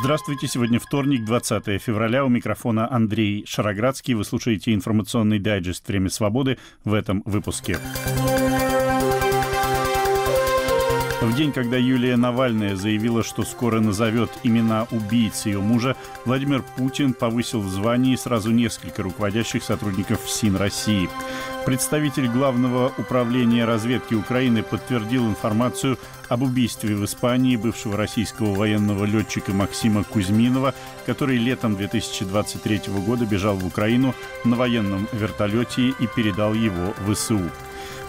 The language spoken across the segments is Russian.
Здравствуйте. Сегодня вторник, 20 февраля. У микрофона Андрей Шароградский. Вы слушаете информационный дайджест «Время свободы» в этом выпуске. В день, когда Юлия Навальная заявила, что скоро назовет имена убийц ее мужа, Владимир Путин повысил в звании сразу несколько руководящих сотрудников СИН России. Представитель Главного управления разведки Украины подтвердил информацию об убийстве в Испании бывшего российского военного летчика Максима Кузьминова, который летом 2023 года бежал в Украину на военном вертолете и передал его в СУ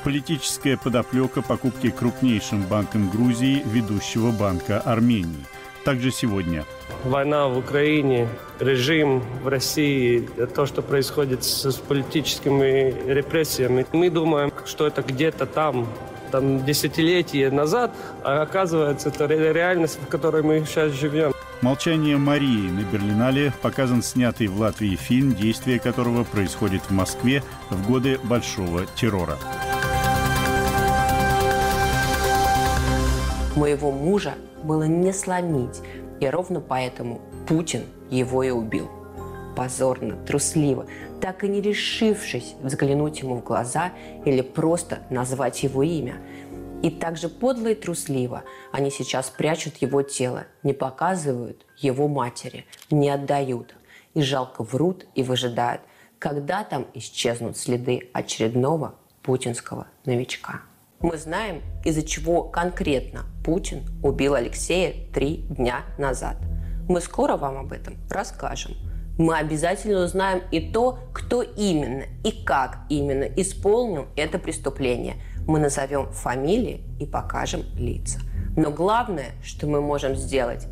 политическая подоплека покупки крупнейшим банком Грузии ведущего банка Армении. Также сегодня. Война в Украине, режим в России, то, что происходит с, с политическими репрессиями. Мы думаем, что это где-то там, там десятилетия назад, а оказывается, это реальность, в которой мы сейчас живем. «Молчание Марии» на Берлинале показан снятый в Латвии фильм, действие которого происходит в Москве в годы Большого террора. Моего мужа было не сломить, и ровно поэтому Путин его и убил. Позорно, трусливо, так и не решившись взглянуть ему в глаза или просто назвать его имя. И также подло и трусливо они сейчас прячут его тело, не показывают его матери, не отдают. И жалко врут и выжидают, когда там исчезнут следы очередного путинского новичка. Мы знаем, из-за чего конкретно Путин убил Алексея три дня назад. Мы скоро вам об этом расскажем. Мы обязательно узнаем и то, кто именно и как именно исполнил это преступление. Мы назовем фамилии и покажем лица. Но главное, что мы можем сделать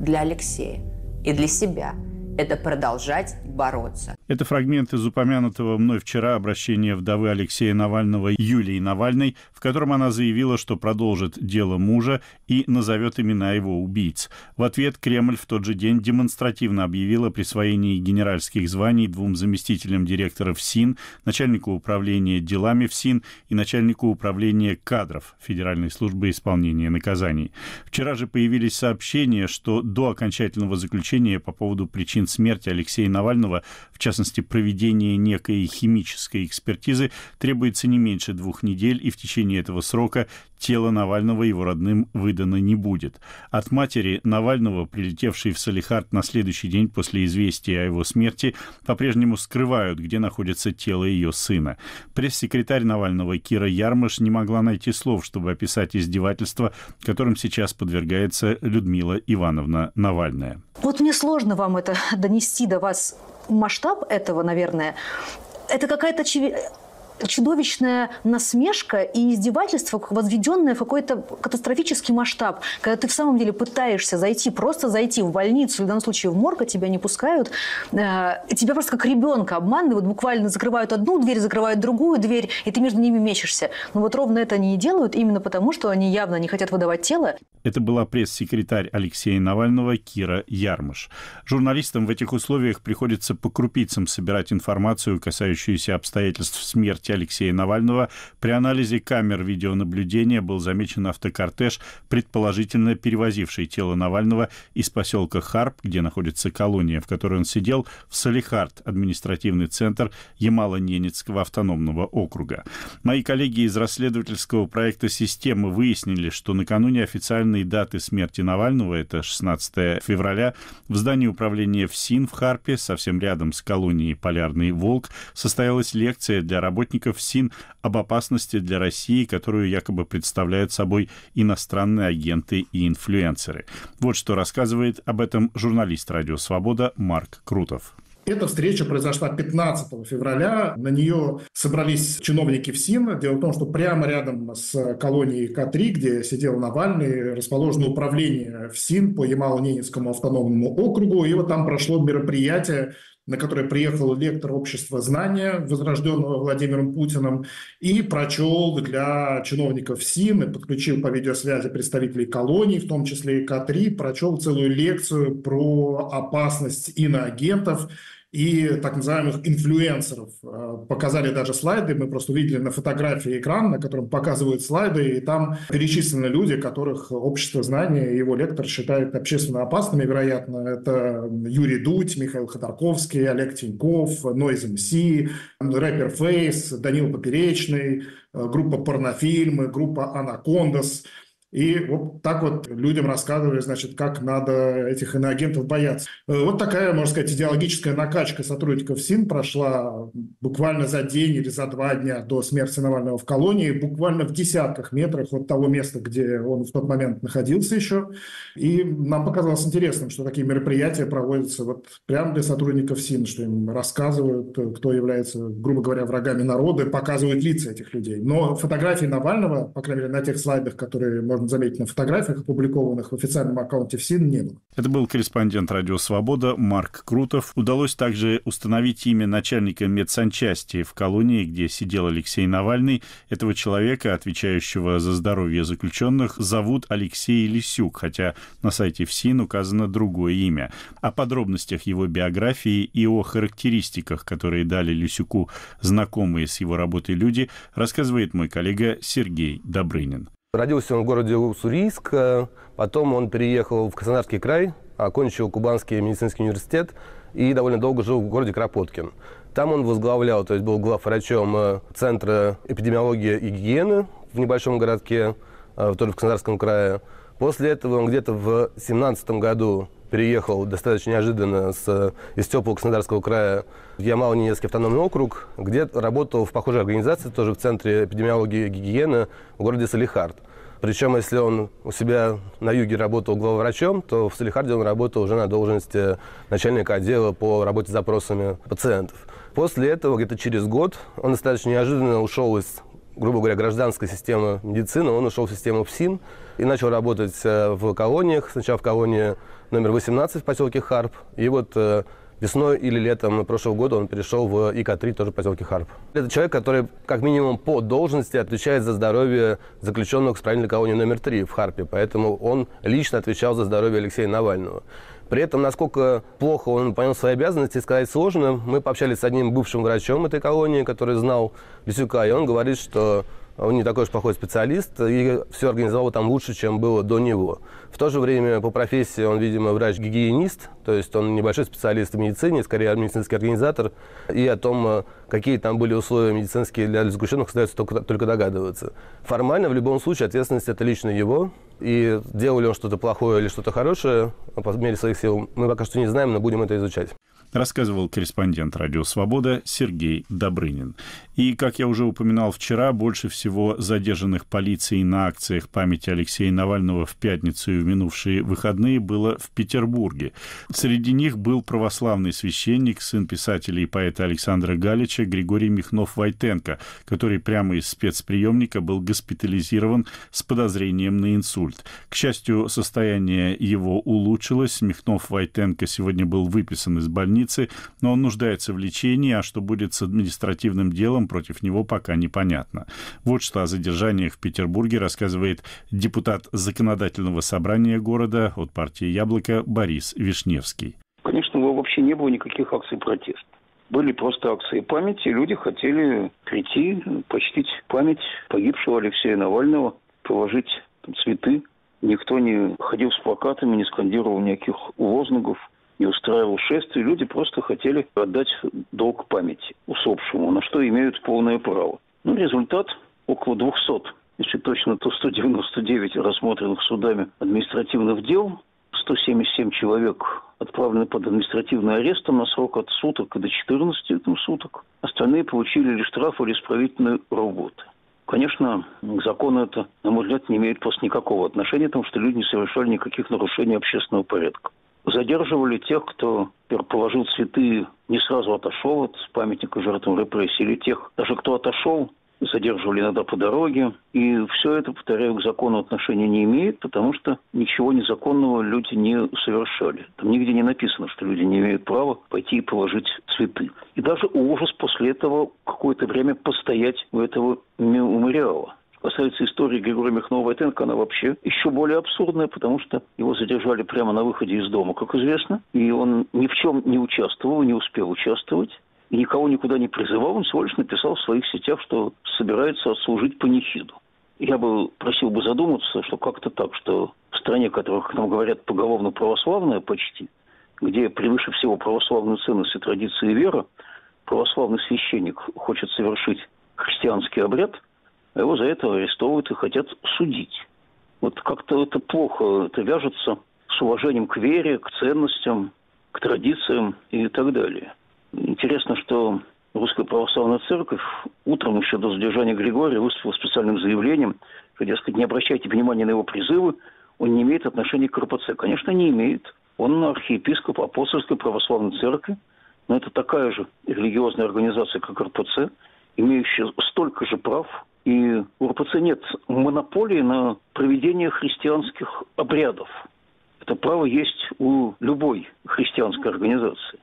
для Алексея и для себя – это продолжать бороться. Это фрагмент из упомянутого мной вчера обращения вдовы Алексея Навального Юлии Навальной, в котором она заявила, что продолжит дело мужа и назовет имена его убийц. В ответ Кремль в тот же день демонстративно объявил о присвоении генеральских званий двум заместителям директоров СИН, начальнику управления делами в СИН и начальнику управления кадров Федеральной службы исполнения наказаний. Вчера же появились сообщения, что до окончательного заключения по поводу причин смерти Алексея Навального, в частности, проведение некой химической экспертизы, требуется не меньше двух недель, и в течение этого срока тело Навального его родным выдано не будет. От матери Навального, прилетевшей в Салихард на следующий день после известия о его смерти, по-прежнему скрывают, где находится тело ее сына. Пресс-секретарь Навального Кира Ярмаш не могла найти слов, чтобы описать издевательство, которым сейчас подвергается Людмила Ивановна Навальная. Вот мне сложно вам это донести до вас масштаб этого, наверное. Это какая-то чудовищная насмешка и издевательство, возведенное в какой-то катастрофический масштаб. Когда ты в самом деле пытаешься зайти, просто зайти в больницу, в данном случае в морг, а тебя не пускают, э, тебя просто как ребенка обманывают, буквально закрывают одну дверь, закрывают другую дверь, и ты между ними мечешься. Но вот ровно это они и делают, именно потому, что они явно не хотят выдавать тело. Это была пресс-секретарь Алексея Навального Кира Ярмыш. Журналистам в этих условиях приходится по крупицам собирать информацию, касающуюся обстоятельств смерти Алексея Навального, при анализе камер видеонаблюдения был замечен автокортеж, предположительно перевозивший тело Навального из поселка Харп, где находится колония, в которой он сидел, в Салихард, административный центр Ямало-Ненецкого автономного округа. Мои коллеги из расследовательского проекта «Системы» выяснили, что накануне официальной даты смерти Навального, это 16 февраля, в здании управления ФСИН в Харпе, совсем рядом с колонией «Полярный волк», состоялась лекция для работников союзников СИН об опасности для России, которую якобы представляют собой иностранные агенты и инфлюенсеры. Вот что рассказывает об этом журналист «Радио Свобода» Марк Крутов. Эта встреча произошла 15 февраля. На нее собрались чиновники ФСИН. Дело в том, что прямо рядом с колонией К3, где сидел Навальный, расположено управление ФСИН по Ямало-Ненецкому автономному округу. И вот там прошло мероприятие на которое приехал лектор общества знания, возрожденного Владимиром Путиным, и прочел для чиновников СИН, и подключил по видеосвязи представителей колоний, в том числе и К3, прочел целую лекцию про опасность иноагентов, и так называемых инфлюенсеров. Э, показали даже слайды, мы просто увидели на фотографии экран, на котором показывают слайды, и там перечислены люди, которых общество знания и его лектор считает общественно опасными, вероятно. Это Юрий Дудь, Михаил Ходорковский, Олег Тиньков, Noise MC, рэпер Фейс, Данил Поперечный, э, группа «Порнофильмы», группа «Анакондас». И вот так вот людям рассказывали, значит, как надо этих иноагентов бояться. Э, вот такая, можно сказать, идеологическая накачка сотрудников СИН прошла буквально за день или за два дня до смерти Навального в колонии, буквально в десятках метрах от того места, где он в тот момент находился еще. И нам показалось интересным, что такие мероприятия проводятся вот прямо для сотрудников СИН, что им рассказывают, кто является, грубо говоря, врагами народа, показывают лица этих людей. Но фотографии Навального, по крайней мере, на тех слайдах, которые можно можно заметить на фотографиях, опубликованных в официальном аккаунте ФСИН, не было. Это был корреспондент «Радио Свобода» Марк Крутов. Удалось также установить имя начальника медсанчасти в колонии, где сидел Алексей Навальный. Этого человека, отвечающего за здоровье заключенных, зовут Алексей Лисюк, хотя на сайте ФСИН указано другое имя. О подробностях его биографии и о характеристиках, которые дали Лисюку знакомые с его работой люди, рассказывает мой коллега Сергей Добрынин. Родился он в городе Уссурийск, потом он переехал в Краснодарский край, окончил Кубанский медицинский университет и довольно долго жил в городе Кропоткин. Там он возглавлял, то есть был главврачом э, Центра эпидемиологии и гигиены в небольшом городке, э, тоже в Краснодарском крае. После этого он где-то в 2017 году переехал достаточно неожиданно с, из теплого Краснодарского края в Ямало-Ненецкий автономный округ, где работал в похожей организации, тоже в Центре эпидемиологии и гигиены в городе Салихард. Причем, если он у себя на юге работал главврачом, то в Салихарде он работал уже на должности начальника отдела по работе с запросами пациентов. После этого, где-то через год, он достаточно неожиданно ушел из грубо говоря, гражданской системы медицины, он ушел в систему ФСИН и начал работать э, в колониях. Сначала в колонии номер 18 в поселке Харп. И вот э, весной или летом прошлого года он перешел в ИК-3, тоже в поселке Харп. Это человек, который как минимум по должности отвечает за здоровье заключенных в исправительной колонии номер 3 в Харпе. Поэтому он лично отвечал за здоровье Алексея Навального. При этом, насколько плохо он понял свои обязанности, сказать сложно. Мы пообщались с одним бывшим врачом этой колонии, который знал Лисюка, и он говорит, что он не такой уж плохой специалист, и все организовал там лучше, чем было до него. В то же время по профессии он, видимо, врач-гигиенист, то есть он небольшой специалист в медицине, скорее медицинский организатор, и о том, какие там были условия медицинские для заключенных, остается только, только догадываться. Формально, в любом случае, ответственность это лично его, и делал ли он что-то плохое или что-то хорошее, по мере своих сил, мы пока что не знаем, но будем это изучать рассказывал корреспондент «Радио Свобода» Сергей Добрынин. И, как я уже упоминал вчера, больше всего задержанных полицией на акциях памяти Алексея Навального в пятницу и в минувшие выходные было в Петербурге. Среди них был православный священник, сын писателя и поэта Александра Галича Григорий Михнов-Войтенко, который прямо из спецприемника был госпитализирован с подозрением на инсульт. К счастью, состояние его улучшилось. Михнов-Войтенко сегодня был выписан из больницы больницы, но он нуждается в лечении, а что будет с административным делом против него пока непонятно. Вот что о задержаниях в Петербурге рассказывает депутат законодательного собрания города от партии «Яблоко» Борис Вишневский. Конечно, вообще не было никаких акций протеста. Были просто акции памяти. Люди хотели прийти, почтить память погибшего Алексея Навального, положить цветы. Никто не ходил с плакатами, не скандировал никаких лозунгов не устраивал шествие. Люди просто хотели отдать долг памяти усопшему, на что имеют полное право. Ну, результат около 200, если точно, то 199 рассмотренных судами административных дел, 177 человек отправлены под административный арест на срок от суток до 14 суток. Остальные получили лишь штраф или исправительные работы. Конечно, к закону это, на мой взгляд, не имеет просто никакого отношения, потому что люди не совершали никаких нарушений общественного порядка задерживали тех, кто положил цветы, не сразу отошел от памятника жертвам репрессий, или тех, даже кто отошел, задерживали иногда по дороге. И все это, повторяю, к закону отношения не имеет, потому что ничего незаконного люди не совершали. Там нигде не написано, что люди не имеют права пойти и положить цветы. И даже ужас после этого какое-то время постоять у этого мемориала касается истории Григория Михнова-Войтенко, она вообще еще более абсурдная, потому что его задержали прямо на выходе из дома, как известно, и он ни в чем не участвовал, не успел участвовать, и никого никуда не призывал, он всего лишь написал в своих сетях, что собирается отслужить панихиду. Я бы просил бы задуматься, что как-то так, что в стране, которая, как нам говорят, поголовно православная почти, где превыше всего православную ценность и традиции и вера, православный священник хочет совершить христианский обряд – его за это арестовывают и хотят судить. Вот как-то это плохо, это вяжется с уважением к вере, к ценностям, к традициям и так далее. Интересно, что Русская Православная Церковь утром еще до задержания Григория выступила специальным заявлением, что, дескать, не обращайте внимания на его призывы, он не имеет отношения к РПЦ. Конечно, не имеет. Он архиепископ Апостольской Православной Церкви, но это такая же религиозная организация, как РПЦ, имеющая столько же прав, и у РПЦ нет монополии на проведение христианских обрядов. Это право есть у любой христианской организации.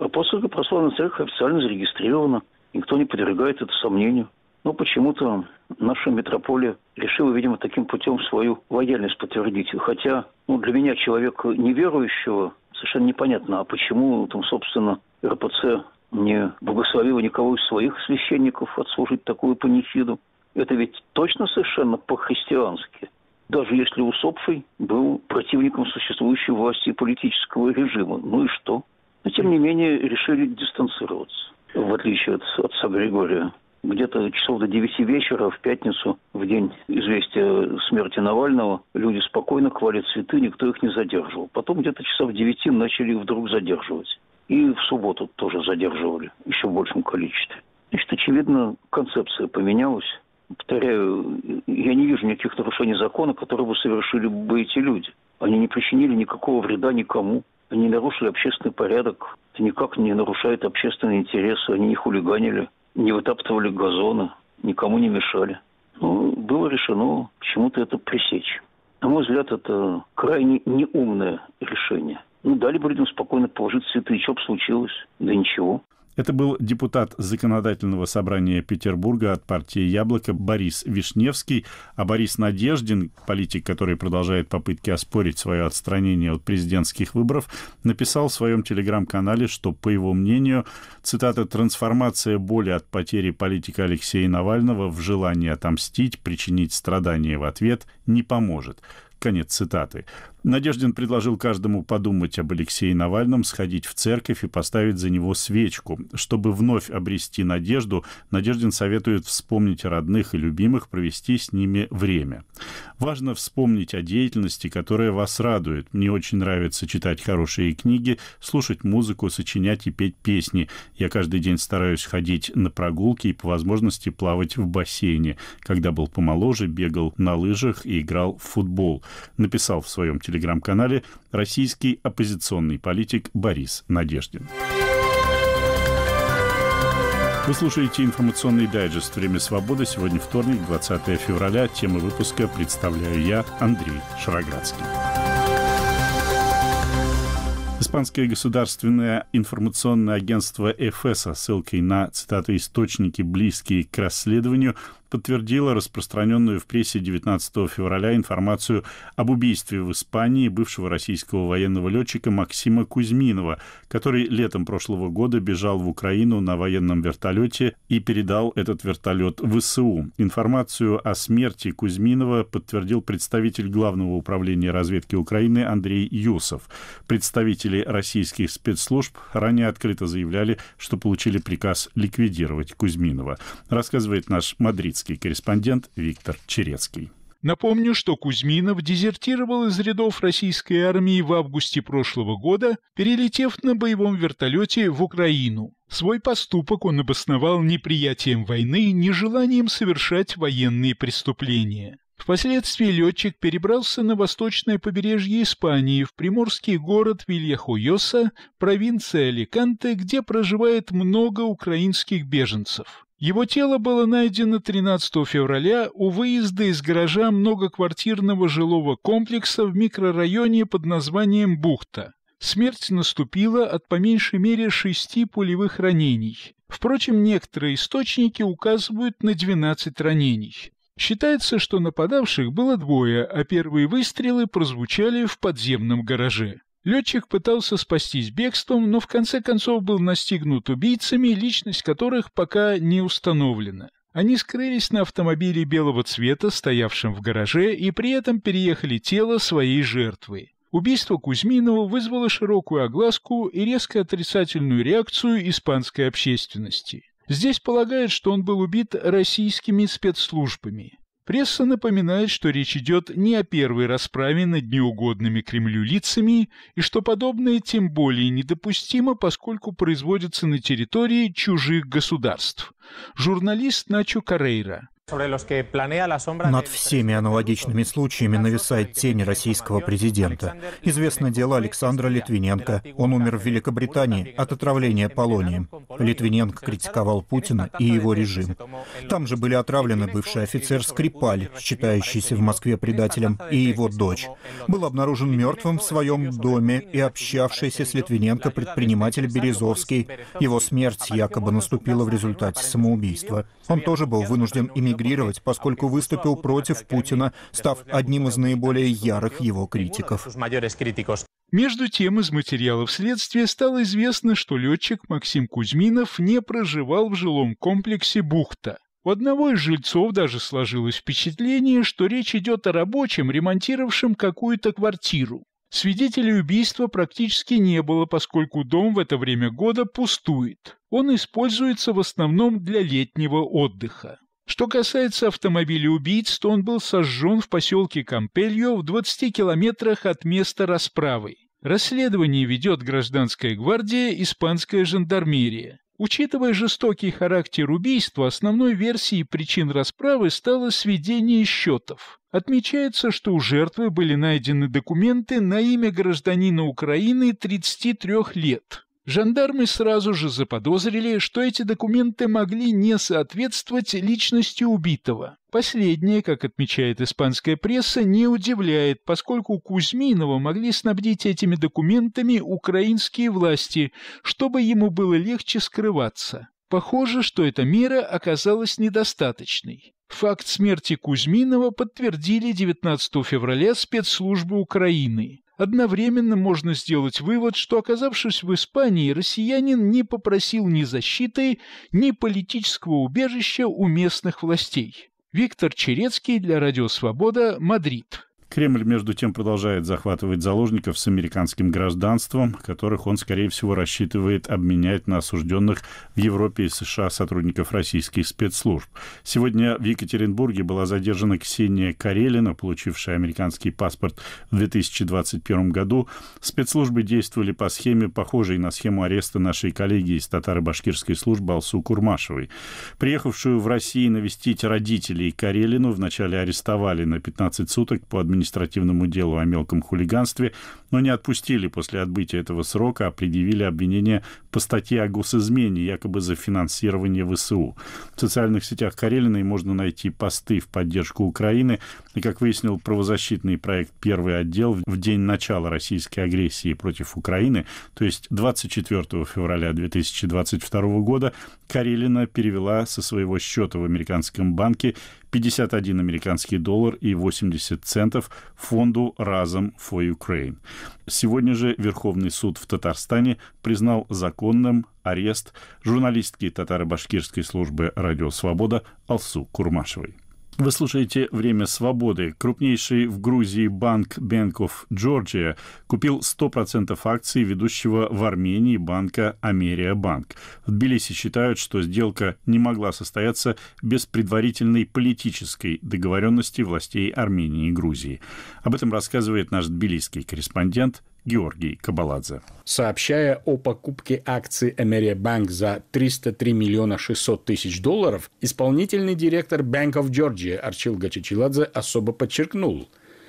Апостольская православная церковь официально зарегистрирована. Никто не подвергает это сомнению. Но почему-то наша метрополия решила, видимо, таким путем свою лояльность подтвердить. Хотя ну, для меня, человека неверующего, совершенно непонятно, а почему там, собственно, РПЦ не благословила никого из своих священников отслужить такую панихиду. Это ведь точно совершенно по-христиански. Даже если усопший был противником существующей власти и политического режима. Ну и что? Но тем не менее решили дистанцироваться. В отличие от отца Григория. Где-то часов до 9 вечера в пятницу, в день известия смерти Навального, люди спокойно клали цветы, никто их не задерживал. Потом где-то часов в 9 начали вдруг задерживать. И в субботу тоже задерживали, еще в большем количестве. Значит, очевидно, концепция поменялась. Повторяю, я не вижу никаких нарушений закона, которые бы совершили бы эти люди. Они не причинили никакого вреда никому. Они нарушили общественный порядок. Это никак не нарушает общественные интересы. Они не хулиганили, не вытаптывали газоны, никому не мешали. Но было решено почему-то это пресечь. На мой взгляд, это крайне неумное решение. Ну, дали бы людям спокойно положить цветы, и что бы случилось? Да ничего. Это был депутат Законодательного собрания Петербурга от партии «Яблоко» Борис Вишневский, а Борис Надеждин, политик, который продолжает попытки оспорить свое отстранение от президентских выборов, написал в своем телеграм-канале, что, по его мнению, цитата «трансформация боли от потери политика Алексея Навального в желание отомстить, причинить страдания в ответ не поможет». Конец цитаты. Надеждин предложил каждому подумать об Алексее Навальном, сходить в церковь и поставить за него свечку. Чтобы вновь обрести надежду, Надеждин советует вспомнить о родных и любимых, провести с ними время. Важно вспомнить о деятельности, которая вас радует. Мне очень нравится читать хорошие книги, слушать музыку, сочинять и петь песни. Я каждый день стараюсь ходить на прогулки и по возможности плавать в бассейне. Когда был помоложе, бегал на лыжах и играл в футбол. Написал в своем телеграм-канале российский оппозиционный политик Борис Надеждин. Вы слушаете информационный дайджест «Время свободы». Сегодня вторник, 20 февраля. Тему выпуска представляю я, Андрей Шароградский. Испанское государственное информационное агентство ЭФЭ со ссылкой на, цитаты, источники, близкие к расследованию, подтвердила распространенную в прессе 19 февраля информацию об убийстве в Испании бывшего российского военного летчика Максима Кузьминова, который летом прошлого года бежал в Украину на военном вертолете и передал этот вертолет ВСУ. Информацию о смерти Кузьминова подтвердил представитель Главного управления разведки Украины Андрей Юсов. Представители российских спецслужб ранее открыто заявляли, что получили приказ ликвидировать Кузьминова. Рассказывает наш мадридский советский корреспондент Виктор Черецкий. Напомню, что Кузьминов дезертировал из рядов российской армии в августе прошлого года, перелетев на боевом вертолете в Украину. Свой поступок он обосновал неприятием войны и нежеланием совершать военные преступления. Впоследствии летчик перебрался на восточное побережье Испании, в приморский город Вильяхойоса, провинция Аликанте, где проживает много украинских беженцев. Его тело было найдено 13 февраля у выезда из гаража многоквартирного жилого комплекса в микрорайоне под названием Бухта. Смерть наступила от по меньшей мере шести пулевых ранений. Впрочем, некоторые источники указывают на 12 ранений. Считается, что нападавших было двое, а первые выстрелы прозвучали в подземном гараже. Летчик пытался спастись бегством, но в конце концов был настигнут убийцами, личность которых пока не установлена. Они скрылись на автомобиле белого цвета, стоявшем в гараже, и при этом переехали тело своей жертвы. Убийство Кузьминова вызвало широкую огласку и резко отрицательную реакцию испанской общественности. Здесь полагают, что он был убит российскими спецслужбами. Пресса напоминает, что речь идет не о первой расправе над неугодными Кремлю лицами и что подобное тем более недопустимо, поскольку производится на территории чужих государств. Журналист Начо Карейра над всеми аналогичными случаями нависает тень российского президента. Известно дело Александра Литвиненко. Он умер в Великобритании от отравления полонием. Литвиненко критиковал Путина и его режим. Там же были отравлены бывший офицер Скрипаль, считающийся в Москве предателем, и его дочь. Был обнаружен мертвым в своем доме и общавшийся с Литвиненко предприниматель Березовский. Его смерть якобы наступила в результате самоубийства. Он тоже был вынужден эмигрировать, поскольку выступил против Путина, став одним из наиболее ярых его критиков. Между тем, из материалов следствия стало известно, что летчик Максим Кузьминов не проживал в жилом комплексе «Бухта». У одного из жильцов даже сложилось впечатление, что речь идет о рабочем, ремонтировавшем какую-то квартиру. Свидетелей убийства практически не было, поскольку дом в это время года пустует. Он используется в основном для летнего отдыха. Что касается автомобиля убийц, то он был сожжен в поселке Кампельо в 20 километрах от места расправы. Расследование ведет гражданская гвардия, испанская жандармерия. Учитывая жестокий характер убийства, основной версией причин расправы стало сведение счетов. Отмечается, что у жертвы были найдены документы на имя гражданина Украины 33 лет. Жандармы сразу же заподозрили, что эти документы могли не соответствовать личности убитого. Последнее, как отмечает испанская пресса, не удивляет, поскольку Кузьминова могли снабдить этими документами украинские власти, чтобы ему было легче скрываться. Похоже, что эта мера оказалась недостаточной. Факт смерти Кузьминова подтвердили 19 февраля спецслужбы Украины. Одновременно можно сделать вывод, что, оказавшись в Испании, россиянин не попросил ни защиты, ни политического убежища у местных властей. Виктор Черецкий для Радио Свобода, Мадрид. Кремль, между тем, продолжает захватывать заложников с американским гражданством, которых он, скорее всего, рассчитывает обменять на осужденных в Европе и США сотрудников российских спецслужб. Сегодня в Екатеринбурге была задержана Ксения Карелина, получившая американский паспорт в 2021 году. Спецслужбы действовали по схеме, похожей на схему ареста нашей коллеги из татаро-башкирской службы Алсу Курмашевой. Приехавшую в Россию навестить родителей Карелину вначале арестовали на 15 суток по администрации административному делу о мелком хулиганстве, но не отпустили после отбытия этого срока, а предъявили обвинение по статье о госизмене, якобы за финансирование ВСУ. В социальных сетях Карелиной можно найти посты в поддержку Украины, и, как выяснил правозащитный проект «Первый отдел», в день начала российской агрессии против Украины, то есть 24 февраля 2022 года, Карелина перевела со своего счета в американском банке 51 американский доллар и 80 центов фонду «Разом for Ukraine». Сегодня же Верховный суд в Татарстане признал законным арест журналистки татаро-башкирской службы «Радио Свобода» Алсу Курмашевой. Вы слушаете «Время свободы». Крупнейший в Грузии банк Bank of Georgia купил 100% акций ведущего в Армении банка Америя Банк. В Тбилиси считают, что сделка не могла состояться без предварительной политической договоренности властей Армении и Грузии. Об этом рассказывает наш тбилисский корреспондент Георгий Кабаладзе. Сообщая о покупке акций Эмерия Банк за 303 миллиона 600 тысяч долларов, исполнительный директор Bank of Georgia Арчил Гачичиладзе особо подчеркнул,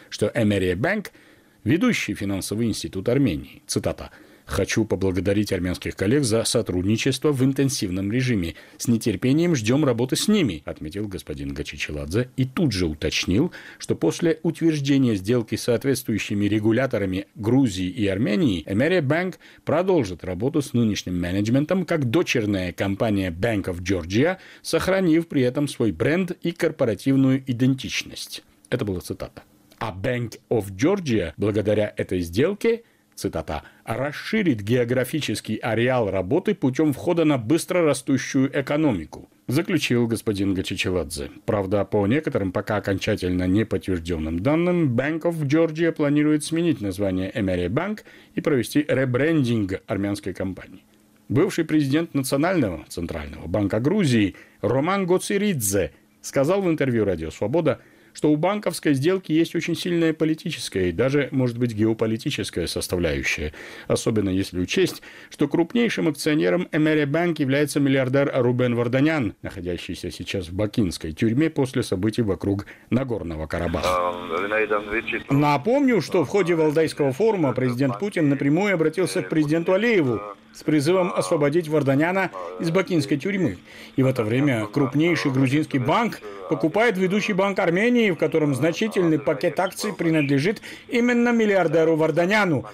что Эмерия Банк – ведущий финансовый институт Армении, цитата, Хочу поблагодарить армянских коллег за сотрудничество в интенсивном режиме. С нетерпением ждем работы с ними, отметил господин Гачичеладзе и тут же уточнил, что после утверждения сделки с соответствующими регуляторами Грузии и Армении, Эмерия Банк продолжит работу с нынешним менеджментом как дочерная компания Bank of Georgia, сохранив при этом свой бренд и корпоративную идентичность. Это была цитата. А Bank of Georgia благодаря этой сделке цитата, расширит географический ареал работы путем входа на быстро растущую экономику, заключил господин Гачичеладзе. Правда, по некоторым пока окончательно не подтвержденным данным, Bank of Georgia планирует сменить название Emery Bank и провести ребрендинг армянской компании. Бывший президент Национального центрального банка Грузии Роман Гоциридзе сказал в интервью «Радио Свобода», что у банковской сделки есть очень сильная политическая и даже, может быть, геополитическая составляющая, особенно если учесть, что крупнейшим акционером Эмери Банк является миллиардер Рубен Варданян, находящийся сейчас в бакинской тюрьме после событий вокруг Нагорного Карабаха. Напомню, что в ходе Валдайского форума президент Путин напрямую обратился к президенту Алиеву с призывом освободить Варданяна из бакинской тюрьмы. И в это время крупнейший грузинский банк покупает ведущий банк Армении, в котором значительный пакет акций принадлежит именно миллиардеру Варданяну.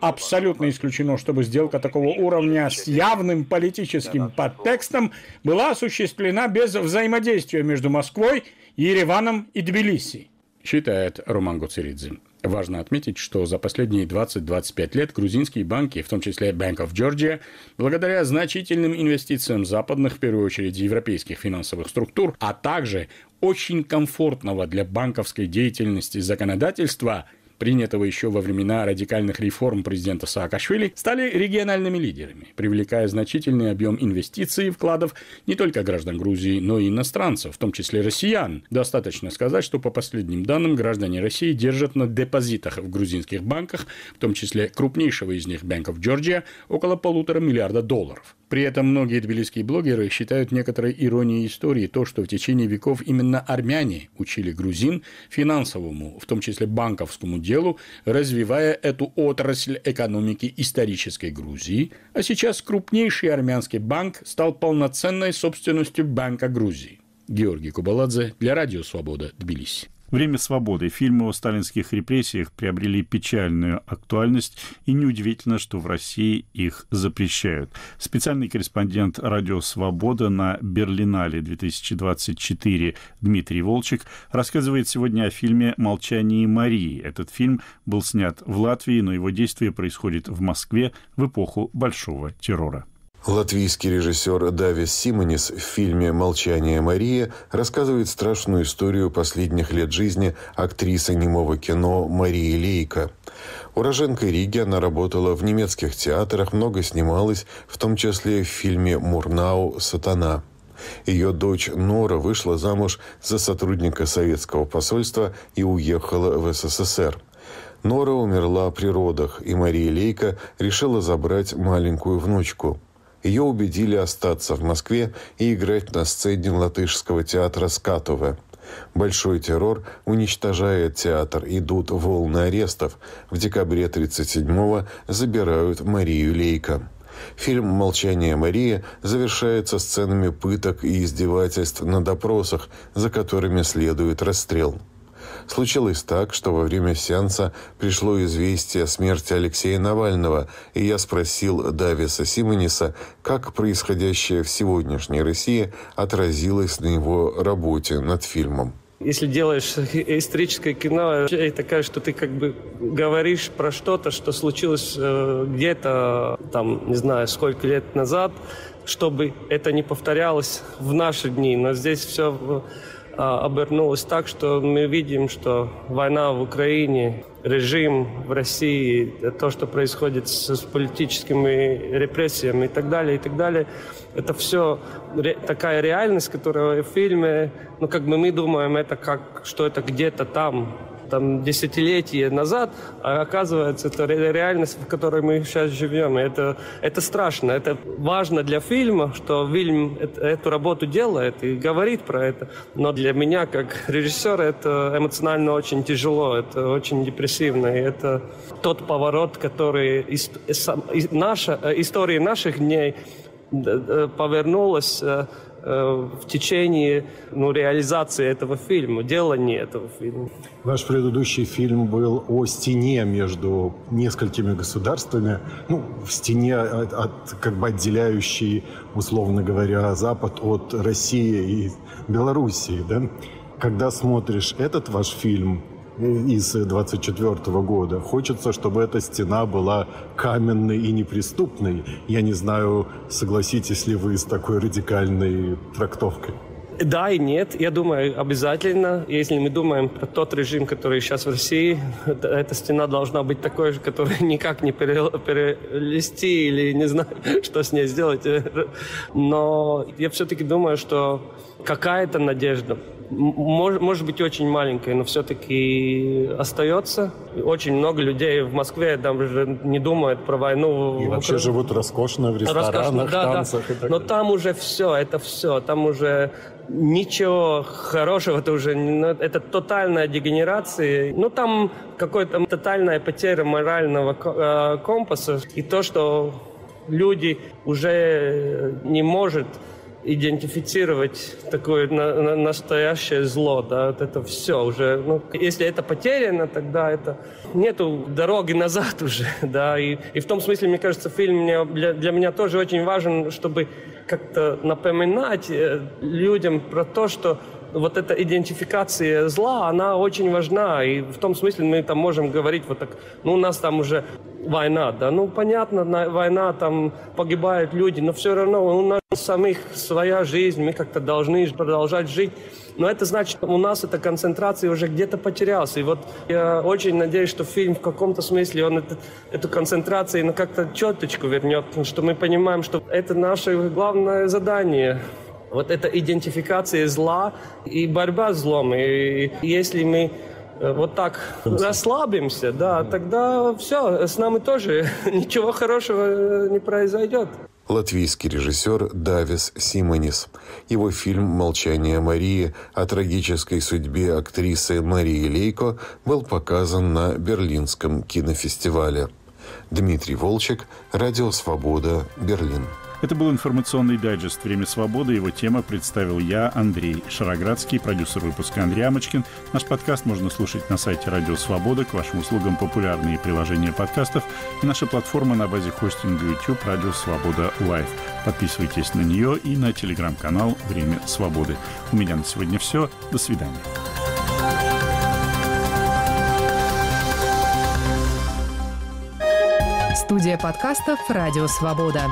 Абсолютно исключено, чтобы сделка такого уровня с явным политическим подтекстом была осуществлена без взаимодействия между Москвой, Ереваном и Тбилиси, считает Роман Гуцеридзе. Важно отметить, что за последние 20-25 лет грузинские банки, в том числе Bank of Georgia, благодаря значительным инвестициям западных, в первую очередь европейских финансовых структур, а также очень комфортного для банковской деятельности законодательства – принятого еще во времена радикальных реформ президента Саакашвили, стали региональными лидерами, привлекая значительный объем инвестиций и вкладов не только граждан Грузии, но и иностранцев, в том числе россиян. Достаточно сказать, что по последним данным граждане России держат на депозитах в грузинских банках, в том числе крупнейшего из них of Georgia, около полутора миллиарда долларов. При этом многие тбилисские блогеры считают некоторой иронией истории то, что в течение веков именно армяне учили грузин финансовому, в том числе банковскому делу, развивая эту отрасль экономики исторической Грузии, а сейчас крупнейший армянский банк стал полноценной собственностью Банка Грузии. Георгий Кубаладзе для Радио Свобода, Тбилиси. Время свободы. Фильмы о сталинских репрессиях приобрели печальную актуальность, и неудивительно, что в России их запрещают. Специальный корреспондент «Радио Свобода» на Берлинале 2024 Дмитрий Волчек рассказывает сегодня о фильме «Молчание Марии». Этот фильм был снят в Латвии, но его действие происходит в Москве в эпоху Большого террора. Латвийский режиссер Давис Симонис в фильме «Молчание Мария» рассказывает страшную историю последних лет жизни актрисы немого кино Марии Лейка. Уроженкой Риги она работала в немецких театрах, много снималась, в том числе в фильме «Мурнау. Сатана». Ее дочь Нора вышла замуж за сотрудника советского посольства и уехала в СССР. Нора умерла при родах, и Мария Лейка решила забрать маленькую внучку – ее убедили остаться в Москве и играть на сцене латышского театра «Скатове». Большой террор уничтожает театр, идут волны арестов. В декабре 1937-го забирают Марию Лейко. Фильм «Молчание Марии» завершается сценами пыток и издевательств на допросах, за которыми следует расстрел. Случилось так, что во время сеанса пришло известие о смерти Алексея Навального, и я спросил Дависа Симониса, как происходящее в сегодняшней России отразилось на его работе над фильмом. Если делаешь историческое кино, это кажется, что ты как бы говоришь про что-то, что случилось э, где-то, там, не знаю, сколько лет назад, чтобы это не повторялось в наши дни. Но здесь все а, обернулось так, что мы видим, что война в Украине, режим в России, то, что происходит с, с политическими репрессиями и так далее, и так далее, это все ре, такая реальность, которая в фильме, ну как бы мы думаем, это как, что это где-то там, там десятилетия назад, а оказывается, это реальность, в которой мы сейчас живем. И это, это страшно, это важно для фильма, что фильм эту работу делает и говорит про это. Но для меня, как режиссера, это эмоционально очень тяжело, это очень депрессивно. И это тот поворот, который наша, э, история наших дней повернулась э, э, в течение ну, реализации этого фильма, делания этого фильма. Ваш предыдущий фильм был о стене между несколькими государствами, ну, в стене, от, от, как бы отделяющей, условно говоря, Запад от России и Белоруссии, да? Когда смотришь этот ваш фильм, из 24 года. Хочется, чтобы эта стена была каменной и неприступной. Я не знаю, согласитесь ли вы с такой радикальной трактовкой. Да и нет. Я думаю, обязательно. Если мы думаем про тот режим, который сейчас в России, эта стена должна быть такой же, которую никак не перелезти или не знаю, что с ней сделать. Но я все-таки думаю, что какая-то надежда может, может быть очень маленькая, но все-таки остается. Очень много людей в Москве даже не думают про войну. И вообще живут роскошно в ресторанах, роскошно, да, танцах да. и так Но далее. там уже все, это все. Там уже ничего хорошего, это уже ну, это тотальная дегенерация. Ну, там какая-то тотальная потеря морального э, компаса. И то, что люди уже не может идентифицировать такое на, на, настоящее зло, да, вот это все уже, ну, если это потеряно, тогда это нету дороги назад уже, да, и, и в том смысле, мне кажется, фильм мне, для, для меня тоже очень важен, чтобы как-то напоминать э, людям про то, что вот эта идентификация зла, она очень важна. И в том смысле мы там можем говорить вот так, ну, у нас там уже война, да, ну, понятно, война, там погибают люди, но все равно у нас самих своя жизнь, мы как-то должны продолжать жить. Но это значит, у нас эта концентрация уже где-то потерялась. И вот я очень надеюсь, что фильм в каком-то смысле, он это, эту концентрацию ну, как-то четочку вернет, что мы понимаем, что это наше главное задание. Вот эта идентификация зла и борьба с злом. И если мы вот так расслабимся, да, тогда все, с нами тоже ничего хорошего не произойдет латвийский режиссер Давис Симонис. Его фильм «Молчание Марии» о трагической судьбе актрисы Марии Лейко был показан на Берлинском кинофестивале. Дмитрий Волчек, Радио Свобода, Берлин. Это был информационный дайджест «Время свободы». Его тема представил я, Андрей Шароградский, продюсер выпуска Андрей Амочкин. Наш подкаст можно слушать на сайте «Радио Свобода». К вашим услугам популярные приложения подкастов и наша платформа на базе хостинга YouTube «Радио Свобода Лайв». Подписывайтесь на нее и на телеграм-канал «Время свободы». У меня на сегодня все. До свидания. Студия подкастов «Радио Свобода».